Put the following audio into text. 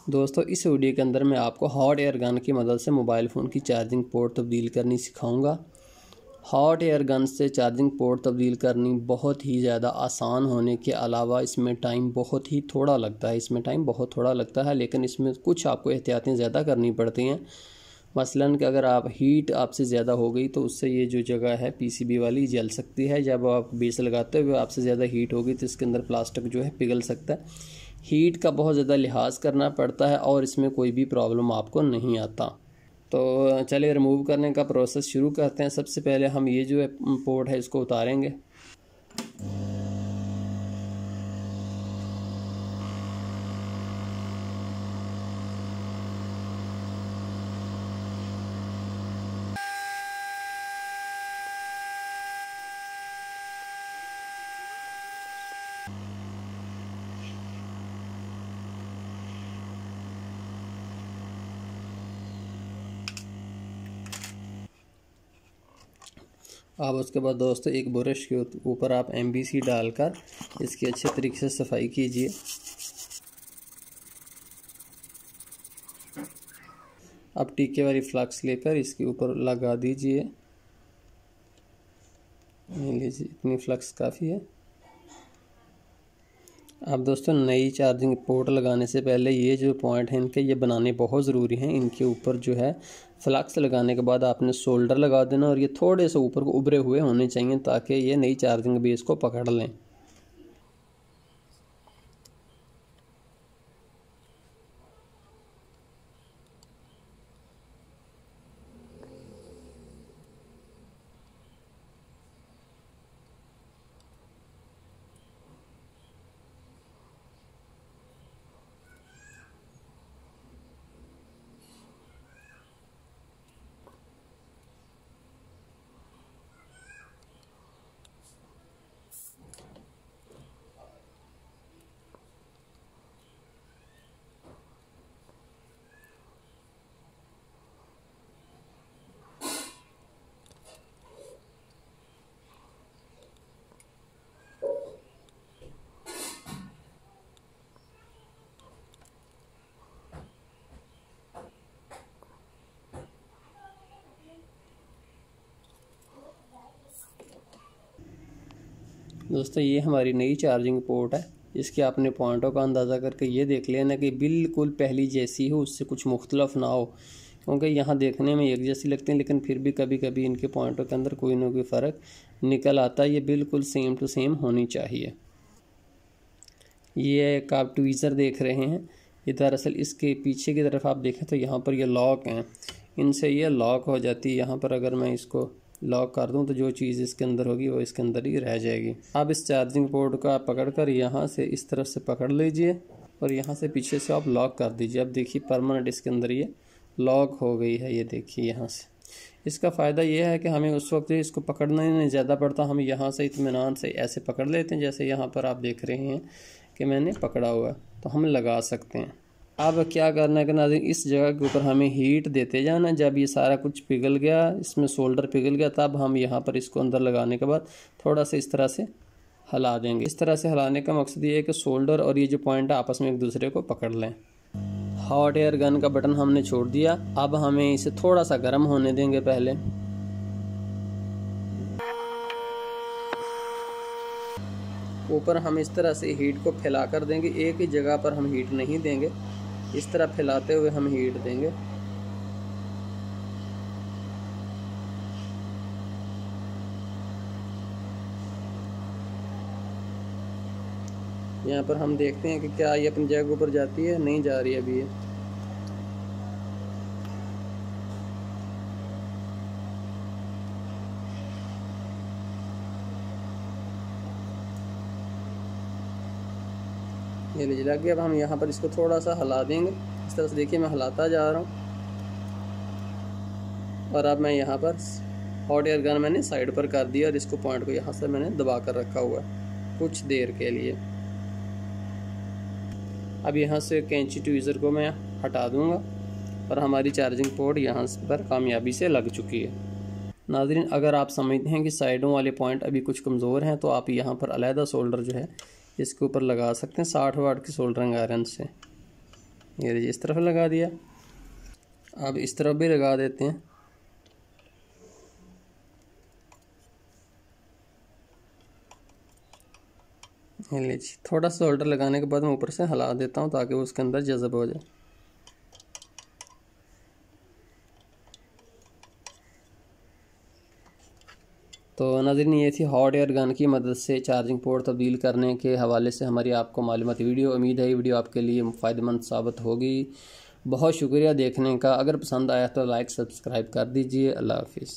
दोस्तों, इस वीडियो के अंदर मैं आपको हॉट एयर गन की मदद से मोबाइल फ़ोन की चार्जिंग पोर्ट तब्दील करनी सिखाऊँगा। हॉट एयर गन से चार्जिंग पोर्ट तब्दील करनी बहुत ही ज़्यादा आसान होने के अलावा इसमें टाइम बहुत ही थोड़ा लगता है। इसमें टाइम बहुत थोड़ा लगता है, लेकिन इसमें कुछ आपको एहतियातें ज़्यादा करनी पड़ती हैं। मसलन कि अगर आप हीट आपसे ज़्यादा हो गई तो उससे ये जो जगह है पीसीबी वाली, जल सकती है। जब आप बेस लगाते हुए आपसे ज़्यादा हीट होगी तो इसके अंदर प्लास्टिक जो है पिघल सकता है। हीट का बहुत ज़्यादा लिहाज करना पड़ता है और इसमें कोई भी प्रॉब्लम आपको नहीं आता। तो चलिए रिमूव करने का प्रोसेस शुरू करते हैं। सबसे पहले हम ये जो पोर्ट है, इसको उतारेंगे। अब उसके बाद दोस्तों एक ब्रश के ऊपर आप एमबीसी डालकर इसकी अच्छे तरीके से सफ़ाई कीजिए। अब टीके वाली फ्लक्स लेकर इसके ऊपर लगा दीजिए। लीजिए, इतनी फ्लक्स काफ़ी है। अब दोस्तों, नई चार्जिंग पोर्ट लगाने से पहले ये जो पॉइंट हैं, इनके ये बनाने बहुत ज़रूरी हैं। इनके ऊपर जो है फ्लक्स लगाने के बाद आपने शोल्डर लगा देना और ये थोड़े से ऊपर को उभरे हुए होने चाहिए ताकि ये नई चार्जिंग बेस को पकड़ लें। दोस्तों, ये हमारी नई चार्जिंग पोर्ट है। इसके आपने पॉइंटों का अंदाज़ा करके ये देख लेना कि बिल्कुल पहली जैसी हो, उससे कुछ मुख्तलफ ना हो। क्योंकि यहाँ देखने में एक जैसी लगती हैं, लेकिन फिर भी कभी कभी इनके पॉइंटों के अंदर कोई ना कोई फ़र्क निकल आता है। ये बिल्कुल सेम टू सेम होनी चाहिए। ये एक आप ट्वीज़र देख रहे हैं। ये दरअसल इसके पीछे की तरफ़ आप देखें तो यहाँ पर ये लॉक हैं। इनसे ये लॉक हो जाती है। यहाँ पर अगर मैं इसको लॉक कर दूँ तो जो चीज़ इसके अंदर होगी, वो इसके अंदर ही रह जाएगी। अब इस चार्जिंग पोर्ट को पकड़ कर यहाँ से इस तरफ़ से पकड़ लीजिए और यहाँ से पीछे से आप लॉक कर दीजिए। अब देखिए, परमानेंट इसके अंदर ये लॉक हो गई है, ये देखिए यहाँ से। इसका फ़ायदा यह है कि हमें उस वक्त इसको पकड़ना ही नहीं ज़्यादा पड़ता। हम यहाँ से इतमान से ऐसे पकड़ लेते हैं, जैसे यहाँ पर आप देख रहे हैं कि मैंने पकड़ा हुआ है तो हम लगा सकते हैं। अब क्या करना है कि नाजिन इस जगह के ऊपर हमें हीट देते जाना जब ये सारा कुछ पिघल गया, इसमें सोल्डर पिघल गया, तब हम यहाँ पर इसको अंदर लगाने के बाद थोड़ा सा इस तरह से हिला देंगे। इस तरह से हिलाने का मकसद ये है कि सोल्डर और ये जो पॉइंट है, आपस में एक दूसरे को पकड़ लें। हॉट एयर गन का बटन हमने छोड़ दिया। अब हमें इसे थोड़ा सा गर्म होने देंगे पहले। ऊपर हम इस तरह से हीट को फैला कर देंगे। एक ही जगह पर हम हीट नहीं देंगे। इस तरह फैलाते हुए हम हीट देंगे। यहाँ पर हम देखते हैं कि क्या ये अपनी जगह ऊपर जाती है, नहीं जा रही है अभी ये। ये लीजिए, लग गया। अब हम यहाँ पर इसको थोड़ा सा हिला देंगे। इस तरह से देखिए, मैं हिलाता जा रहा हूँ। और अब मैं यहाँ पर हॉट एयर गन मैंने साइड पर कर दिया और इसको पॉइंट को यहाँ से मैंने दबा कर रखा हुआ है, कुछ देर के लिए। अब यहाँ से कैंची ट्वीज़र को मैं हटा दूँगा और हमारी चार्जिंग पोर्ट यहाँ पर कामयाबी से लग चुकी है। नाजरीन, अगर आप समझते हैं कि साइडों वाले पॉइंट अभी कुछ कमज़ोर हैं तो आप यहाँ पर अलहदा सोल्डर जो है इसके ऊपर लगा सकते हैं। साठ वाट की सोल्डरिंग आयरन से। ये इस तरफ़ लगा दिया। अब इस तरफ़ भी लगा देते हैं। लीजिए। थोड़ा सा होल्डर लगाने के बाद मैं ऊपर से हिला देता हूँ ताकि वो उसके अंदर जज़ब हो जाए। तो नाजरीन ये थी हॉट एयर गन की मदद से चार्जिंग पोर्ट तब्दील करने के हवाले से हमारी आपको मालूमती वीडियो, उम्मीद है ये वीडियो आपके लिए फ़ायदेमंद साबित होगी। बहुत शुक्रिया देखने का। अगर पसंद आया तो लाइक, सब्सक्राइब कर दीजिए। अल्लाह हाफिज़।